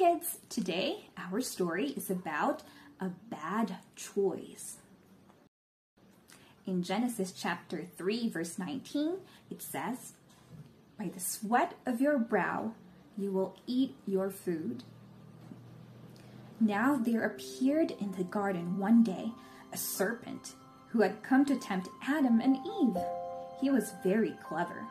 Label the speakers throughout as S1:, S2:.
S1: kids! Today our story is about a bad choice. In Genesis chapter 3 verse 19 it says, By the sweat of your brow you will eat your food. Now there appeared in the garden one day a serpent who had come to tempt Adam and Eve. He was very clever.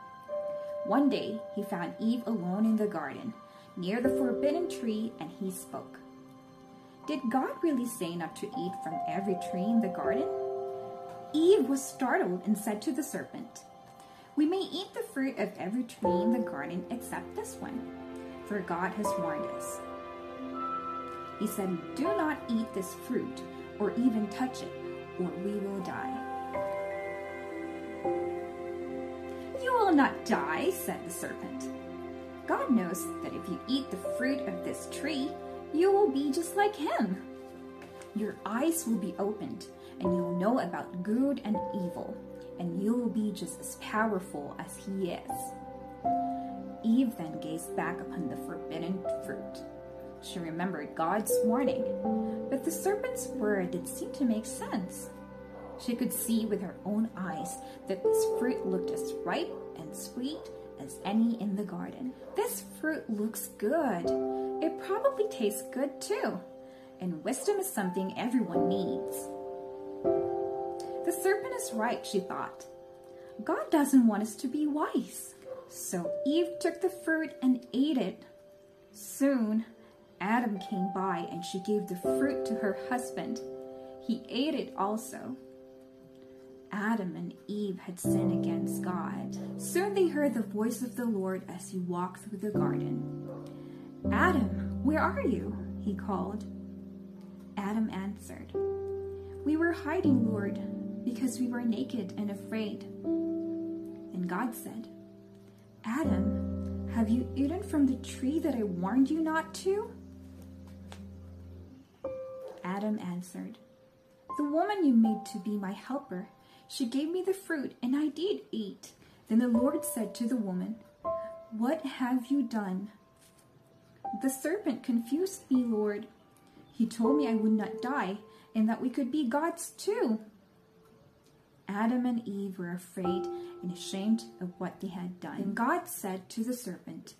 S1: One day he found Eve alone in the garden near the forbidden tree and he spoke. Did God really say not to eat from every tree in the garden? Eve was startled and said to the serpent, We may eat the fruit of every tree in the garden except this one, for God has warned us. He said, Do not eat this fruit or even touch it, or we will die. You will not die, said the serpent. God knows that if you eat the fruit of this tree, you will be just like him. Your eyes will be opened, and you will know about good and evil, and you will be just as powerful as he is. Eve then gazed back upon the forbidden fruit. She remembered God's warning, but the serpent's word did seem to make sense. She could see with her own eyes that this fruit looked as ripe and sweet as any in the garden. This fruit looks good. It probably tastes good too. And wisdom is something everyone needs. The serpent is right, she thought. God doesn't want us to be wise. So Eve took the fruit and ate it. Soon, Adam came by and she gave the fruit to her husband. He ate it also. Adam and Eve had sinned against God. Soon they heard the voice of the Lord as he walked through the garden. Adam, where are you? he called. Adam answered, We were hiding, Lord, because we were naked and afraid. And God said, Adam, have you eaten from the tree that I warned you not to? Adam answered, The woman you made to be my helper she gave me the fruit, and I did eat. Then the Lord said to the woman, What have you done? The serpent confused me, Lord. He told me I would not die, and that we could be gods too. Adam and Eve were afraid and ashamed of what they had done. And God said to the serpent,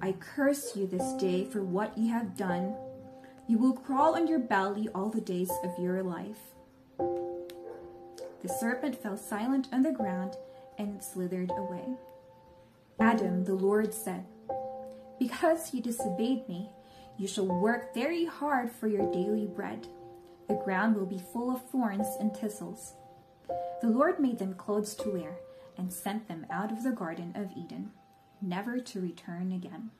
S1: I curse you this day for what you have done. You will crawl on your belly all the days of your life. The serpent fell silent on the ground and slithered away. Adam, the Lord said, Because you disobeyed me, you shall work very hard for your daily bread. The ground will be full of thorns and thistles. The Lord made them clothes to wear and sent them out of the Garden of Eden, never to return again.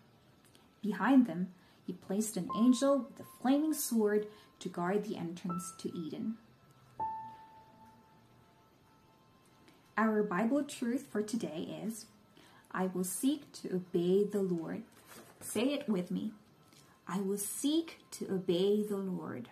S1: Behind them, he placed an angel with a flaming sword to guard the entrance to Eden. Our Bible truth for today is I will seek to obey the Lord. Say it with me. I will seek to obey the Lord.